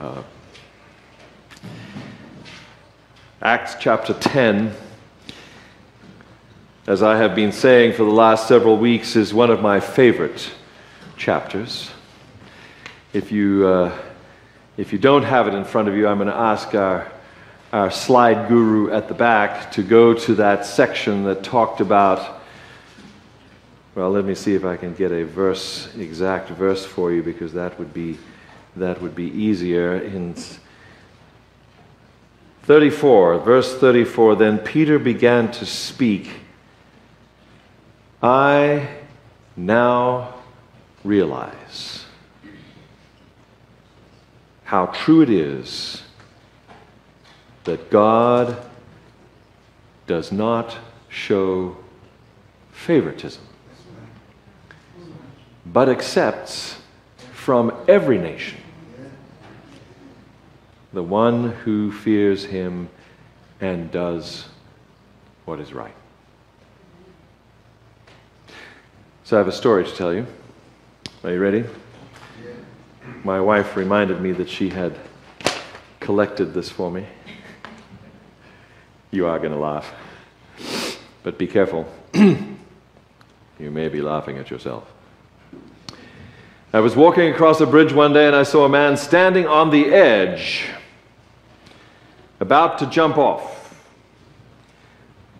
Uh, Acts chapter 10, as I have been saying for the last several weeks, is one of my favorite chapters. If you, uh, if you don't have it in front of you, I'm going to ask our, our slide guru at the back to go to that section that talked about. Well, let me see if I can get a verse, exact verse for you, because that would be, that would be easier. In 34, verse 34, then Peter began to speak. I now realize how true it is that God does not show favoritism, but accepts from every nation the one who fears him and does what is right. So I have a story to tell you. Are you ready? My wife reminded me that she had collected this for me. You are going to laugh. But be careful. you may be laughing at yourself. I was walking across a bridge one day and I saw a man standing on the edge, about to jump off.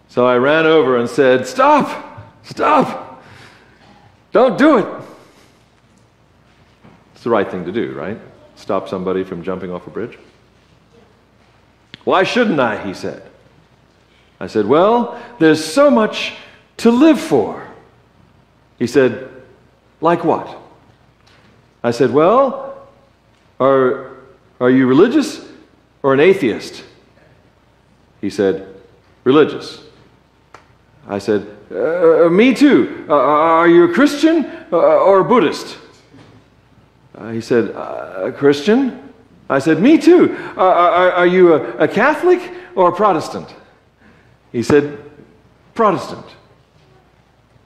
So I ran over and said, Stop! Stop! Don't do it! It's the right thing to do, right? Stop somebody from jumping off a bridge. Why shouldn't I? He said. I said, Well, there's so much to live for. He said, Like what? I said, Well, are, are you religious or an atheist? He said, Religious. I said, uh, Me too. Uh, are you a Christian uh, or a Buddhist? Uh, he said, uh, A Christian? I said, Me too. Uh, are, are, you a, a, Catholic or a Protestant? He said, Protestant.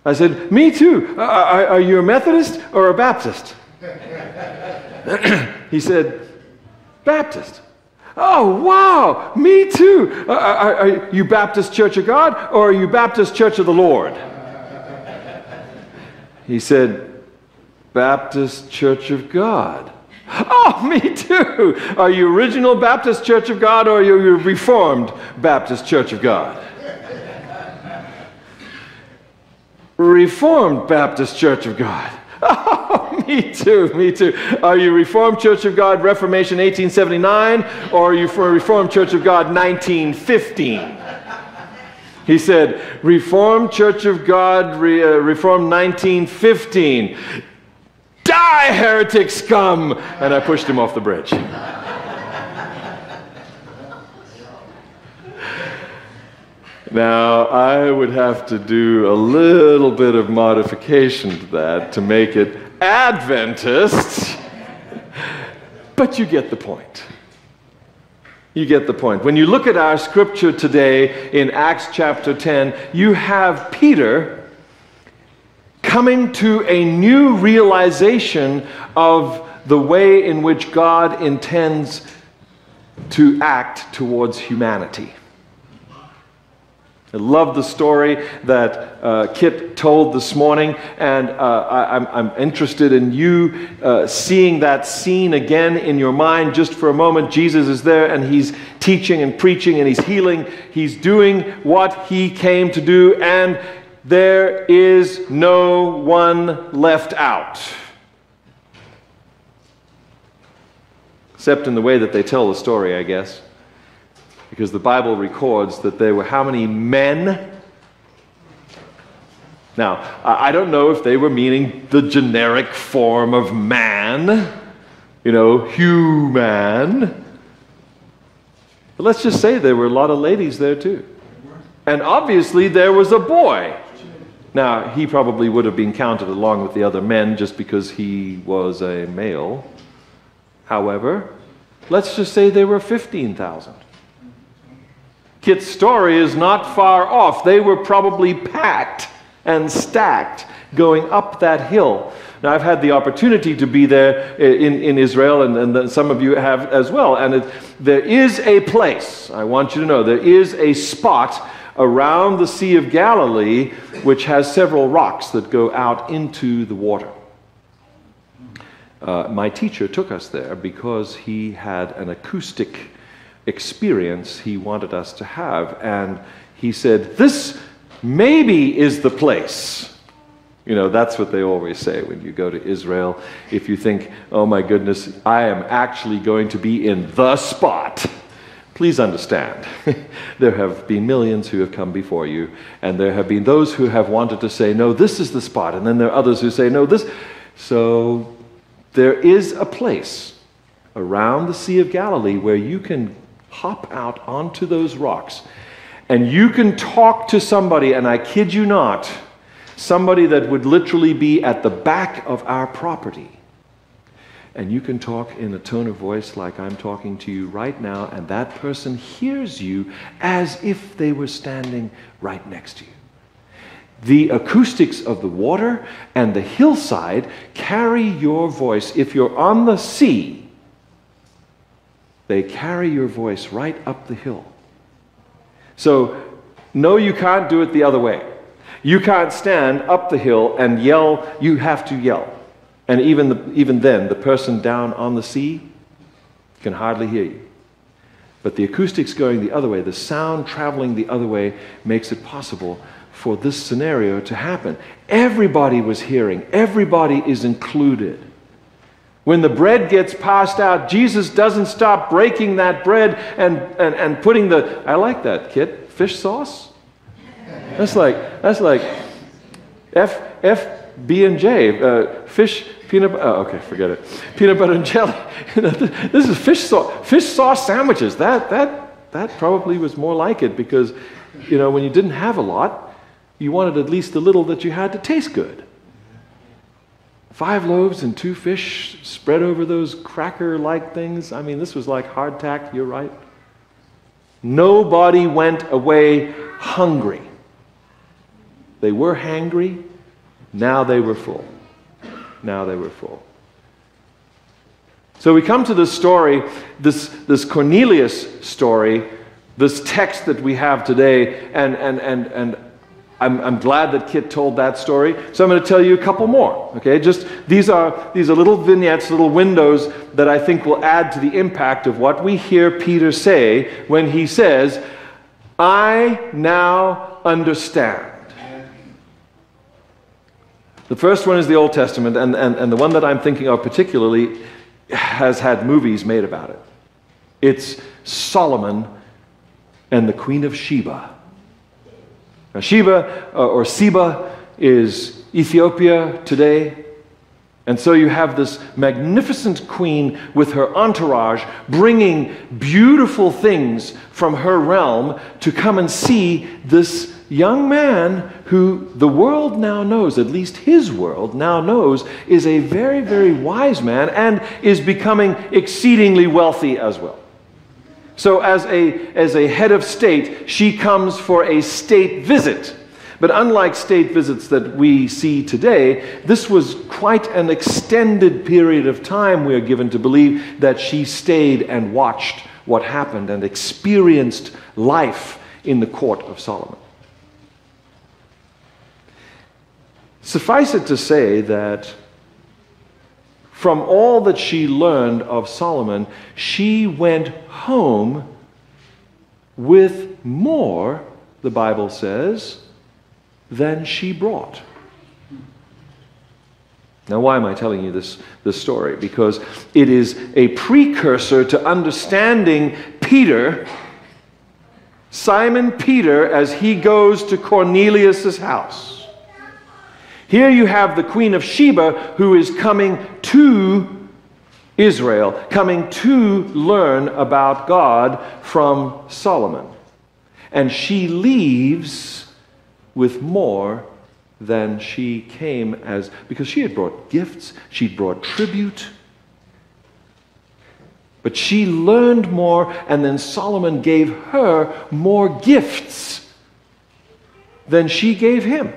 I said, Me too. Are you a Methodist or a Baptist? he said, Baptist. Oh, wow, me too. Uh, are, are, you Baptist Church of God or are you Baptist Church of the Lord? He said, Baptist Church of God. Oh, me too. Are you original Baptist Church of God or are you Reformed Baptist Church of God? Reformed Baptist Church of God. Me too, me too. Are you Reformed Church of God Reformation 1879 or are you for Reformed Church of God 1915? He said, Reformed Church of God, Re, uh, Reformed 1915. Die, heretic scum! And I pushed him off the bridge. Now, I would have to do a little bit of modification to that to make it Adventist, but you get the point. You get the point. When you look at our scripture today in Acts chapter 10, you have Peter coming to a new realization of the way in which God intends to act towards humanity. I love the story that uh, Kit told this morning, and uh, I, am interested in you uh, seeing that scene again in your mind just for a moment. Jesus is there, and he's teaching and preaching, and he's healing. He's doing what he came to do, and there is no one left out. Except in the way that they tell the story, I guess. Because the Bible records that there were how many men? Now, I don't know if they were meaning the generic form of man, you know, human. But let's just say there were a lot of ladies there too. And obviously there was a boy. Now, he probably would have been counted along with the other men just because he was a male. However, let's just say there were 15,000. Kit's story is not far off. They were probably packed and stacked going up that hill. Now, I've had the opportunity to be there in, in Israel, and, and some of you have as well. And it, there is a place, I want you to know, there is a spot around the Sea of Galilee which has several rocks that go out into the water. Uh, my teacher took us there because he had an acoustic experience he wanted us to have. And he said, This maybe is the place. You know, that's what they always say when you go to Israel. If you think, oh my goodness, I am actually going to be in the spot. Please understand, there have been millions who have come before you, and there have been those who have wanted to say, no, this is the spot, and then there are others who say, no, this. So there is a place around the Sea of Galilee where you can hop out onto those rocks and you can talk to somebody, and I kid you not, somebody that would literally be at the back of our property. And you can talk in a tone of voice like I'm talking to you right now, and that person hears you as if they were standing right next to you. The acoustics of the water and the hillside carry your voice. If you're on the sea, they carry your voice right up the hill. So, no, you can't do it the other way. You can't stand up the hill and yell, you have to yell. And even, the, even then, the person down on the sea can hardly hear you. But the acoustics going the other way, the sound traveling the other way, makes it possible for this scenario to happen. Everybody was hearing, everybody is included. When the bread gets passed out, Jesus doesn't stop breaking that bread and, and, and putting the, I like that, Kit, fish sauce? That's like, that's like F, F, B, and J, uh, fish, peanut oh, okay, forget it. Peanut butter and jelly. this is fish sauce, fish sauce sandwiches. That, that, that probably was more like it because, you know, when you didn't have a lot, you wanted at least a little that you had to taste good. Five loaves and two fish spread over those cracker like things. I mean, this was like hardtack, you're right. Nobody went away hungry. They were hangry, now they were full. Now they were full. So we come to this story, this, this Cornelius story, this text that we have today, and, and, and, and I'm, I'm glad that Kit told that story. So I'm going to tell you a couple more. Okay, just these are these are little vignettes, little windows that I think will add to the impact of what we hear Peter say when he says, "I now understand." The first one is the Old Testament, and, and, and the one that I'm thinking of particularly has had movies made about it. It's Solomon and the Queen of Sheba. Now, Sheba uh, or Seba is Ethiopia today. And so you have this magnificent queen with her entourage bringing beautiful things from her realm to come and see this young man who the world now knows, at least his world now knows, is a very, very wise man and is becoming exceedingly wealthy as well. So, as a, as a head of state, she comes for a state visit. But unlike state visits that we see today, this was quite an extended period of time, we are given to believe, that she stayed and watched what happened and experienced life in the court of Solomon. Suffice it to say that from all that she learned of Solomon, she went home with more, the Bible says, than she brought. Now, why am I telling you this, this story? Because it is a precursor to understanding Peter, Simon Peter, as he goes to Cornelius' house. Here you have the Queen of Sheba who is coming to Israel, coming to learn about God from Solomon. And she leaves with more than she came as, because she had brought gifts, she'd brought tribute. But she learned more, and then Solomon gave her more gifts than she gave him.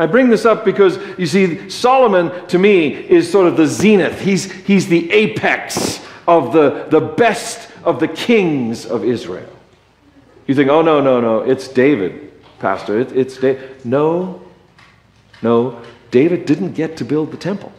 I bring this up because you see, Solomon to me is sort of the zenith. He's, he's the apex of the, the best of the kings of Israel. You think, oh, no, no, no, it's David, Pastor. It, it's David. No, no, David didn't get to build the temple.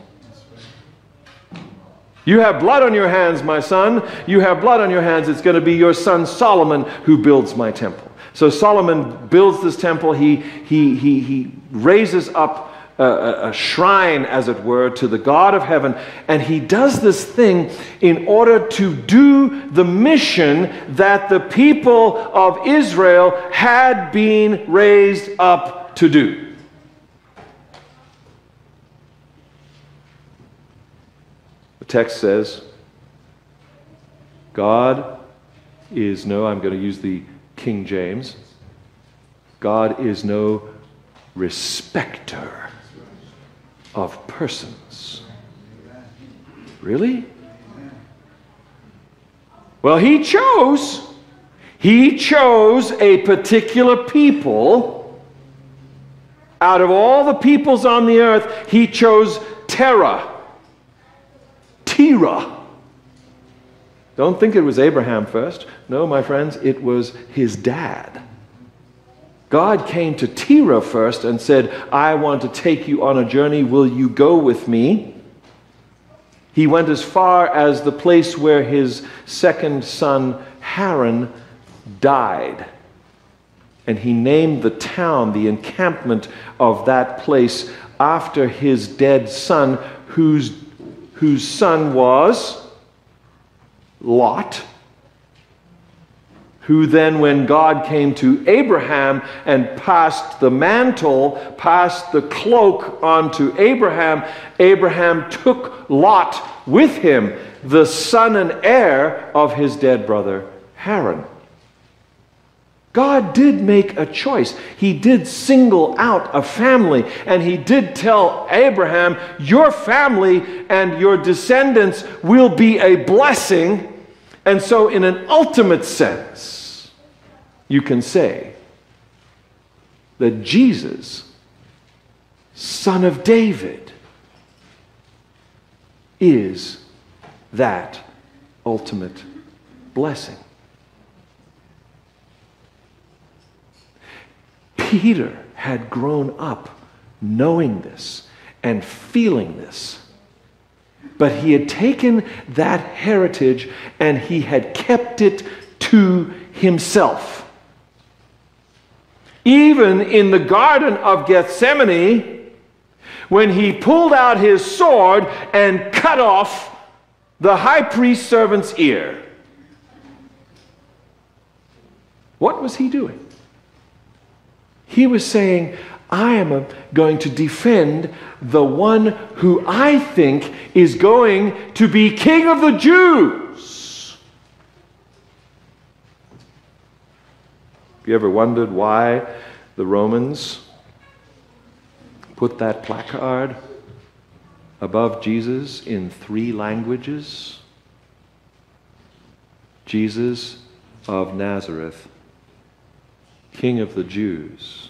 You have blood on your hands, my son. You have blood on your hands. It's going to be your son Solomon who builds my temple. So Solomon builds this temple. He, he, he, he raises up a, a, shrine, as it were, to the God of heaven. And he does this thing in order to do the mission that the people of Israel had been raised up to do. The text says, God is no, I'm going to use the King James, God is no respecter of persons. Really? Well, he chose. He chose a particular people. Out of all the peoples on the earth, he chose Terah. Terah don't think it was Abraham first. No, my friends, it was his dad. God came to Terah first and said, I want to take you on a journey. Will you go with me? He went as far as the place where his second son, Haran, died. And he named the town, the encampment of that place, after his dead son, whose, whose son was Lot, who then, when God came to Abraham and passed the mantle, passed the cloak onto Abraham, Abraham took Lot with him, the son and heir of his dead brother Haran. God did make a choice. He did single out a family, and He did tell Abraham, Your family and your descendants will be a blessing and so, in an ultimate sense, you can say that Jesus, son of David, is that ultimate blessing. Peter had grown up knowing this and feeling this. But he had taken that heritage and he had kept it to himself. Even in the Garden of Gethsemane, when he pulled out his sword and cut off the high priest's servant's ear, what was he doing? He was saying, I am going to defend the one who I think is going to be king of the Jews. Have you ever wondered why the Romans put that placard above Jesus in three languages? Jesus of Nazareth, King of the Jews.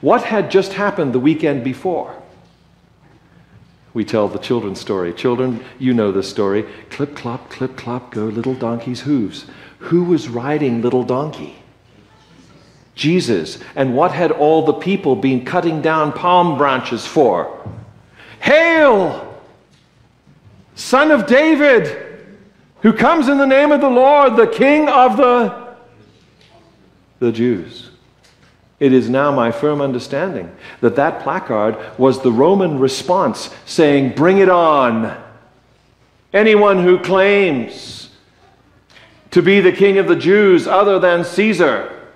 What had just happened the weekend before? We tell the children's story. Children, you know this story. Clip, clop, clip, clop, go little donkey's hooves. Who was riding little donkey? Jesus. And what had all the people been cutting down palm branches for? Hail! Son of David, who comes in the name of the Lord, the King of the, the Jews. It is now my firm understanding that that placard was the Roman response saying, Bring it on. Anyone who claims to be the king of the Jews other than Caesar,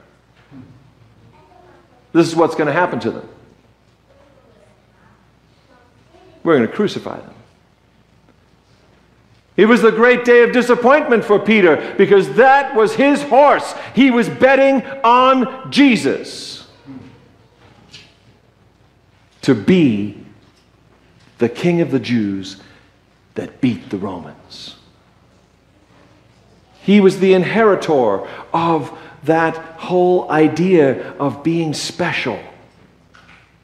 this is what's going to happen to them. We're going to crucify them. It was the great day of disappointment for Peter because that was his horse. He was betting on Jesus to be the king of the Jews that beat the Romans. He was the inheritor of that whole idea of being special.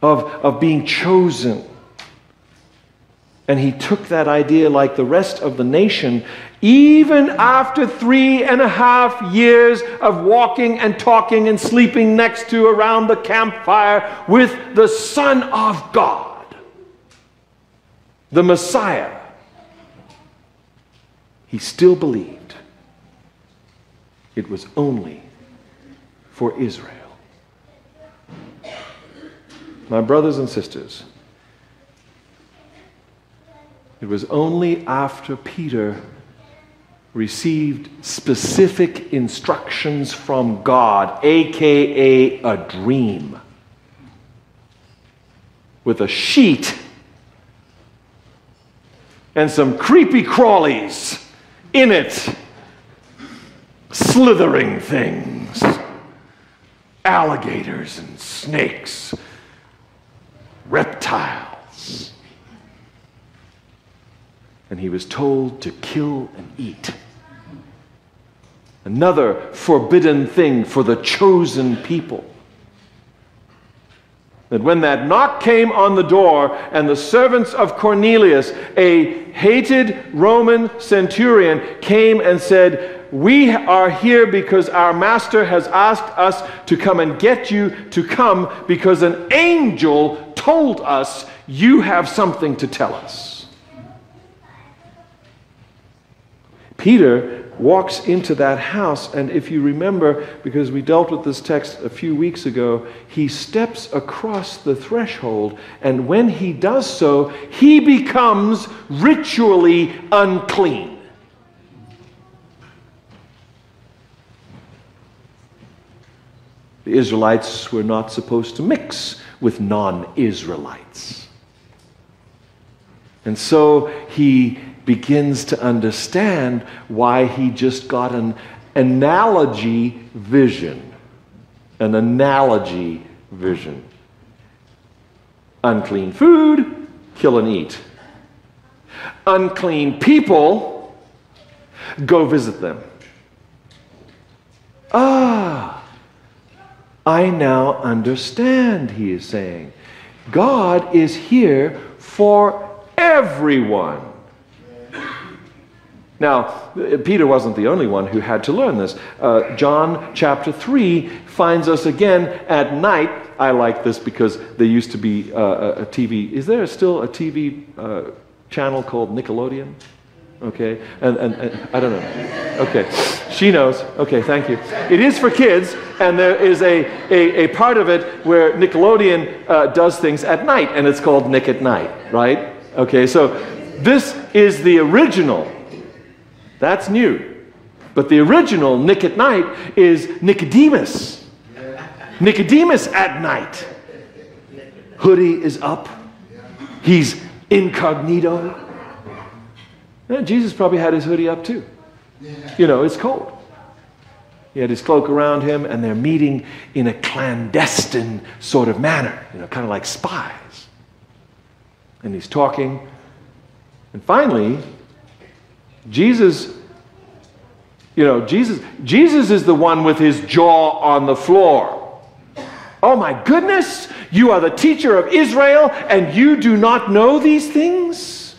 of, of being chosen. And he took that idea, like the rest of the nation, even after three and a half years of walking and talking and sleeping next to around the campfire with the Son of God, the Messiah, he still believed it was only for Israel. My brothers and sisters, it was only after Peter received specific instructions from God, aka a dream, with a sheet and some creepy crawlies in it, slithering things, alligators and snakes, reptiles and he was told to kill and eat. Another forbidden thing for the chosen people. That when that knock came on the door and the servants of Cornelius, a hated Roman centurion, came and said, We are here because our master has asked us to come and get you to come because an angel told us you have something to tell us. Peter walks into that house, and if you remember, because we dealt with this text a few weeks ago, he steps across the threshold, and when he does so, he becomes ritually unclean. The Israelites were not supposed to mix with non Israelites. And so he begins to understand why he just got an analogy vision. An analogy vision. Unclean food, kill and eat. Unclean people, go visit them. Ah, I now understand, he is saying. God is here for everyone. Now, Peter wasn't the only one who had to learn this. Uh, John chapter 3 finds us again at night. I like this because there used to be uh, a TV. Is there still a TV uh, channel called Nickelodeon? Okay, and, and, and, I don't know. Okay, she knows. Okay, thank you. It is for kids, and there is a, a, a part of it where Nickelodeon uh, does things at night, and it's called Nick at Night, right? Okay, so this is the original that's new. But the original Nick at night is Nicodemus. Nicodemus at night. Hoodie is up. He's incognito. Yeah, Jesus probably had his hoodie up too. You know, it's cold. He had his cloak around him, and they're meeting in a clandestine sort of manner, you know, kind of like spies. And he's talking. And finally, Jesus, you know, Jesus, Jesus is the one with his jaw on the floor. Oh my goodness, you are the teacher of Israel and you do not know these things?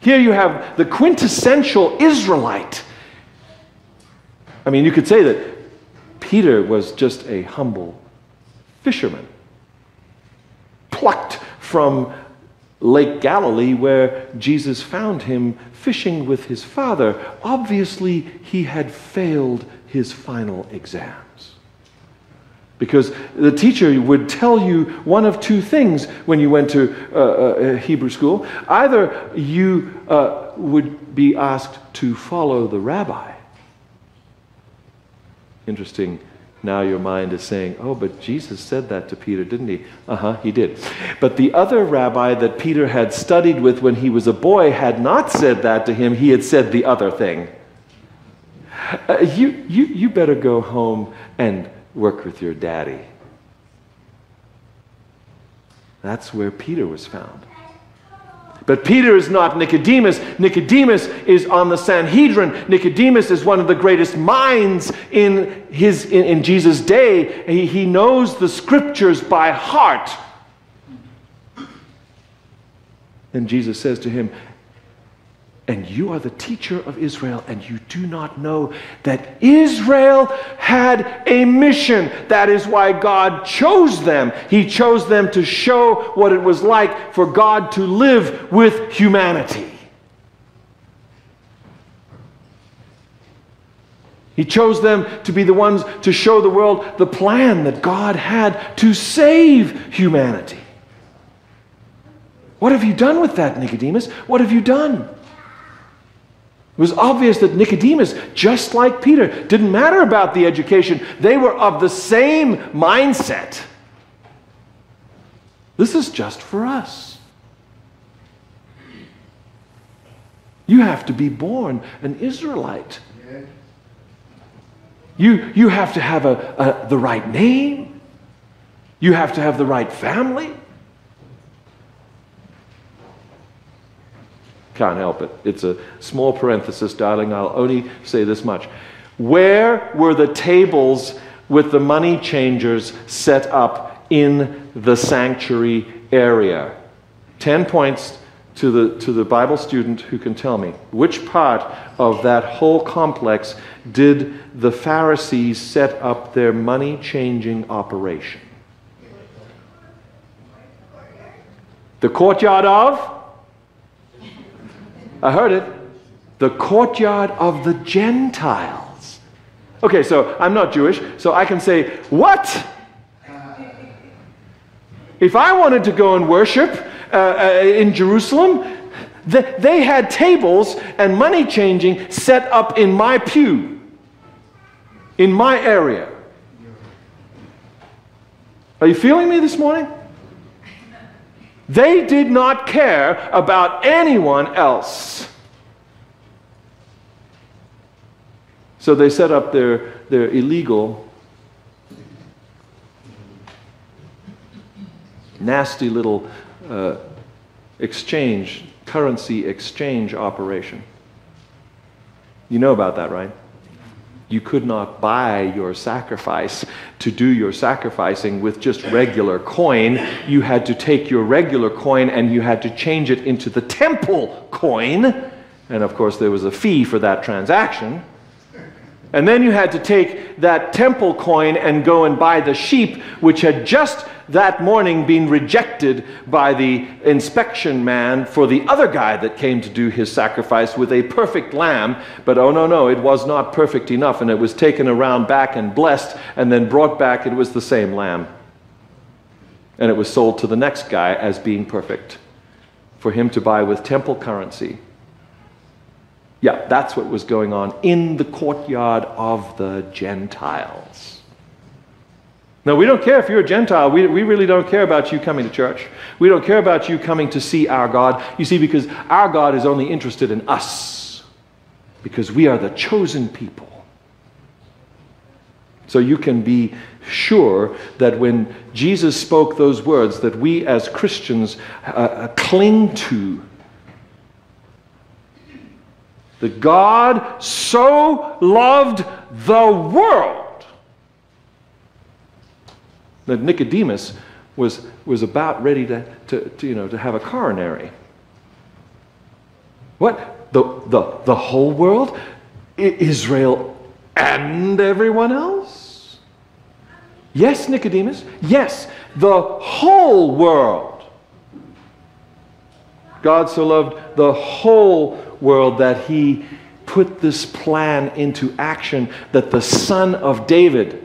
Here you have the quintessential Israelite. I mean, you could say that Peter was just a humble fisherman, plucked from Lake Galilee, where Jesus found him fishing with his father. Obviously, he had failed his final exams. Because the teacher would tell you one of two things when you went to uh, uh, Hebrew school. Either you uh, would be asked to follow the rabbi. Interesting now your mind is saying, oh, but Jesus said that to Peter, didn't he? Uh huh, he did. But the other rabbi that Peter had studied with when he was a boy had not said that to him. He had said the other thing. Uh, you, you, you better go home and work with your daddy. That's where Peter was found. But Peter is not Nicodemus. Nicodemus is on the Sanhedrin. Nicodemus is one of the greatest minds in, his, in, in Jesus' day. He, he knows the scriptures by heart. And Jesus says to him, and you are the teacher of Israel, and you do not know that Israel had a mission. That is why God chose them. He chose them to show what it was like for God to live with humanity. He chose them to be the ones to show the world the plan that God had to save humanity. What have you done with that, Nicodemus? What have you done? It was obvious that Nicodemus, just like Peter, didn't matter about the education. They were of the same mindset. This is just for us. You have to be born an Israelite. You, you have to have a, a, the right name. You have to have the right family. Can't help it. It's a small parenthesis, darling. I'll only say this much. Where were the tables with the money changers set up in the sanctuary area? Ten points to the, to the Bible student who can tell me. Which part of that whole complex did the Pharisees set up their money changing operation? The courtyard of? I heard it. The courtyard of the Gentiles. Okay, so I'm not Jewish, so I can say, What? If I wanted to go and worship uh, uh, in Jerusalem, the, they had tables and money changing set up in my pew, in my area. Are you feeling me this morning? They did not care about anyone else. So they set up their, their illegal, nasty little uh, exchange, currency exchange operation. You know about that, right? You could not buy your sacrifice to do your sacrificing with just regular coin. You had to take your regular coin and you had to change it into the temple coin. And of course, there was a fee for that transaction. And then you had to take that temple coin and go and buy the sheep, which had just that morning been rejected by the inspection man for the other guy that came to do his sacrifice with a perfect lamb. But oh no, no, it was not perfect enough, and it was taken around back and blessed, and then brought back. It was the same lamb. And it was sold to the next guy as being perfect for him to buy with temple currency. Yeah, that's what was going on in the courtyard of the Gentiles. No, we don't care if you're a Gentile. We, we really don't care about you coming to church. We don't care about you coming to see our God. You see, because our God is only interested in us, because we are the chosen people. So you can be sure that when Jesus spoke those words that we as Christians uh, uh cling to, that God so loved the world that Nicodemus was, was about ready to, to, to, you know, to have a coronary. What? The, the, the whole world? Israel and everyone else? Yes, Nicodemus. Yes, the whole world. God so loved the whole world that he put this plan into action that the son of David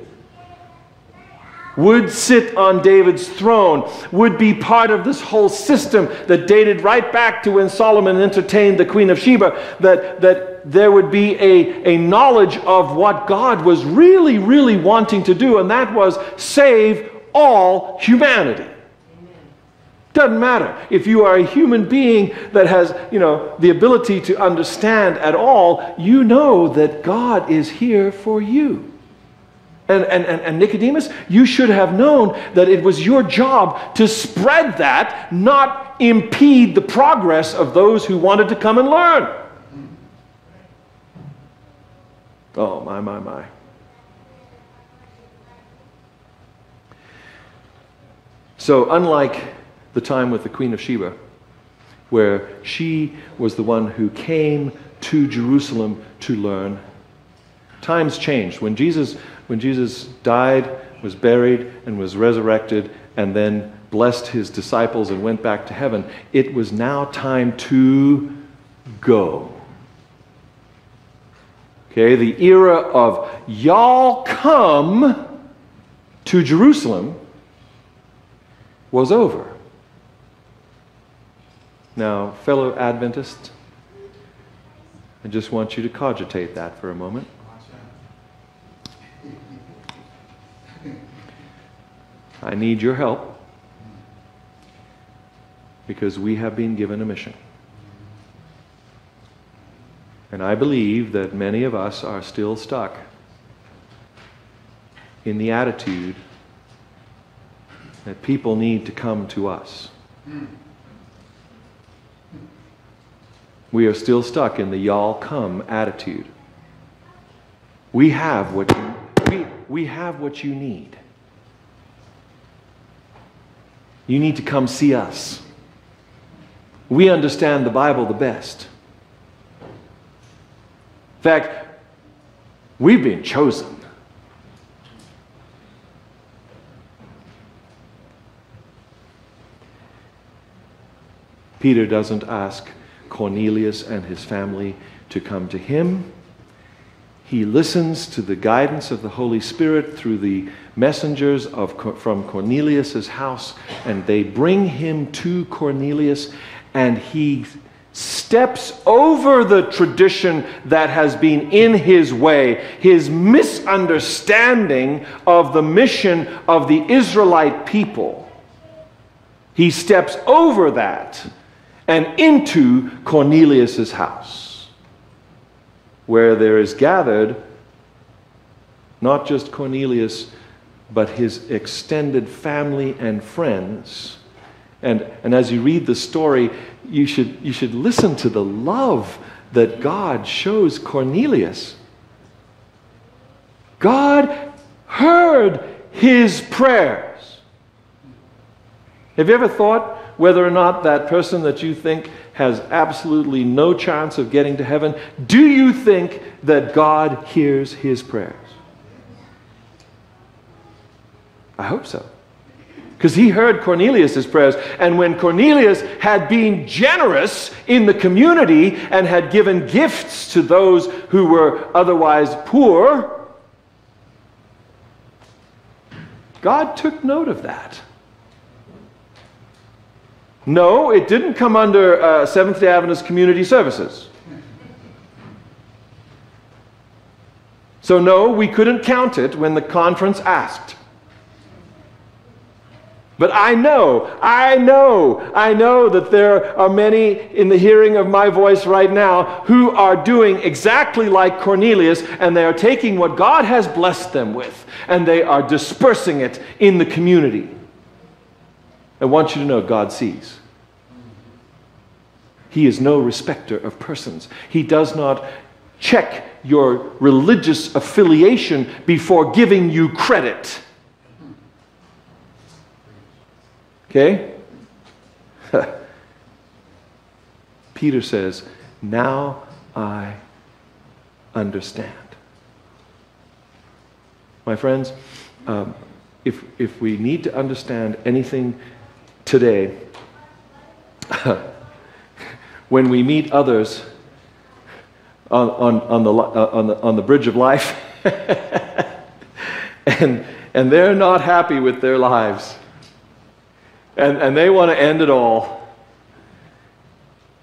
would sit on David's throne, would be part of this whole system that dated right back to when Solomon entertained the Queen of Sheba, that, that there would be a, a knowledge of what God was really, really wanting to do, and that was save all humanity. Doesn't matter if you are a human being that has, you know, the ability to understand at all, you know that God is here for you. And, and, and, and, Nicodemus, you should have known that it was your job to spread that, not impede the progress of those who wanted to come and learn. Oh, my, my, my. So, unlike the time with the Queen of Sheba, where she was the one who came to Jerusalem to learn. Times changed. When Jesus, when Jesus died, was buried, and was resurrected, and then blessed his disciples and went back to heaven, it was now time to go. Okay, the era of y'all come to Jerusalem was over. Now, fellow Adventists, I just want you to cogitate that for a moment. I need your help because we have been given a mission. And I believe that many of us are still stuck in the attitude that people need to come to us. Hmm. We are still stuck in the y'all come attitude. We have what you, we, we have what you need. You need to come see us. We understand the Bible the best. In fact, we've been chosen. Peter doesn't ask Cornelius and his family to come to him. He listens to the guidance of the Holy Spirit through the messengers of, from Cornelius' house, and they bring him to Cornelius, and he steps over the tradition that has been in his way, his misunderstanding of the mission of the Israelite people. He steps over that and into Cornelius' house, where there is gathered not just Cornelius, but his extended family and friends. And, and as you read the story, you should, you should listen to the love that God shows Cornelius. God heard his prayers. Have you ever thought whether or not that person that you think has absolutely no chance of getting to heaven, do you think that God hears his prayers? I hope so because he heard Cornelius' prayers. And when Cornelius had been generous in the community and had given gifts to those who were otherwise poor, God took note of that. No, it didn't come under uh, Seventh day Adventist Community Services. So, no, we couldn't count it when the conference asked. But I know, I know, I know that there are many in the hearing of my voice right now who are doing exactly like Cornelius, and they are taking what God has blessed them with and they are dispersing it in the community. I want you to know God sees. He is no respecter of persons. He does not check your religious affiliation before giving you credit. Okay? Peter says, Now I understand. My friends, um, if, if we need to understand anything today, when we meet others on, on, on, the, uh, on, the, on the bridge of life, and, and they're not happy with their lives, and, and they want to end it all.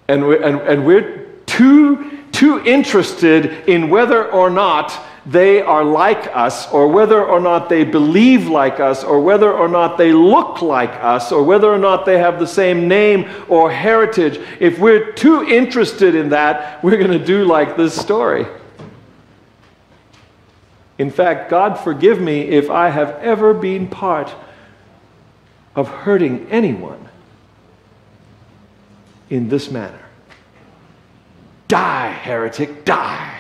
And we're, and, and we're too, too interested in whether or not they are like us, or whether or not they believe like us, or whether or not they look like us, or whether or not they have the same name or heritage. If we're too interested in that, we're going to do like this story. In fact, God forgive me if I have ever been part of hurting anyone in this manner. Die, heretic, die.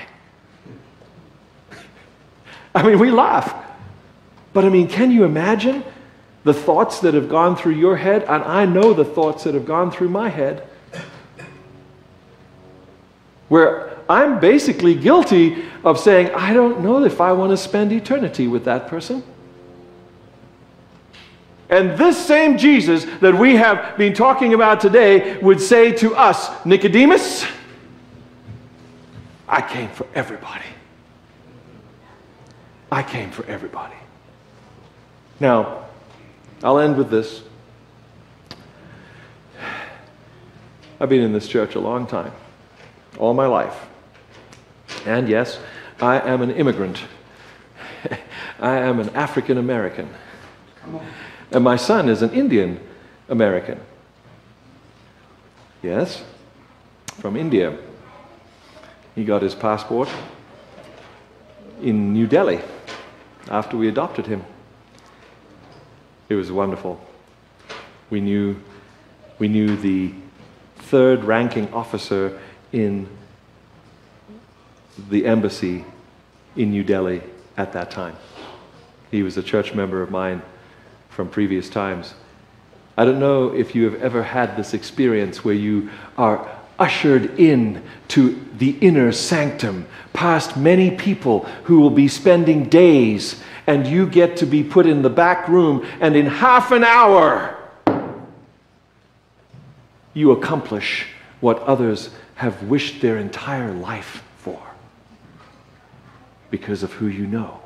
I mean, we laugh. But I mean, can you imagine the thoughts that have gone through your head? And I know the thoughts that have gone through my head. where I'm basically guilty of saying, I don't know if I want to spend eternity with that person. And this same Jesus that we have been talking about today would say to us, Nicodemus, I came for everybody. I came for everybody. Now, I'll end with this. I've been in this church a long time, all my life. And yes, I am an immigrant. I am an African American. And my son is an Indian American. Yes, from India. He got his passport in New Delhi after we adopted him. It was wonderful. We knew, we knew the third ranking officer in the embassy in New Delhi at that time. He was a church member of mine from previous times. I don't know if you have ever had this experience where you are ushered in to the inner sanctum past many people who will be spending days and you get to be put in the back room and in half an hour you accomplish what others have wished their entire life for because of who you know.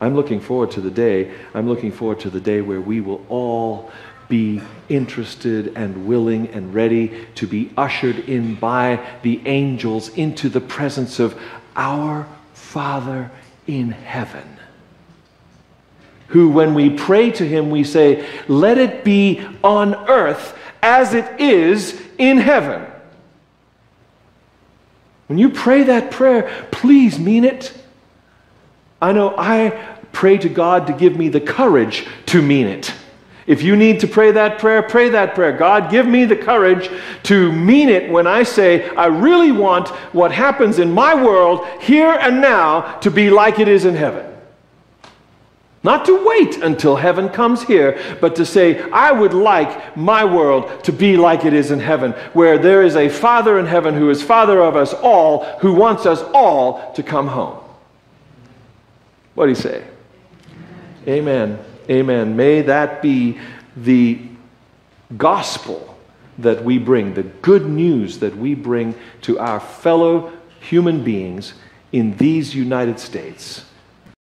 I'm looking forward to the day, I'm looking forward to the day where we will all be interested and willing and ready to be ushered in by the angels into the presence of our Father in heaven. Who, when we pray to Him, we say, Let it be on earth as it is in heaven. When you pray that prayer, please mean it. I know I pray to God to give me the courage to mean it. If you need to pray that prayer, pray that prayer. God, give me the courage to mean it when I say, I really want what happens in my world here and now to be like it is in heaven. Not to wait until heaven comes here, but to say, I would like my world to be like it is in heaven, where there is a Father in heaven who is Father of us all, who wants us all to come home. What do you say? Amen. Amen. May that be the gospel that we bring, the good news that we bring to our fellow human beings in these United States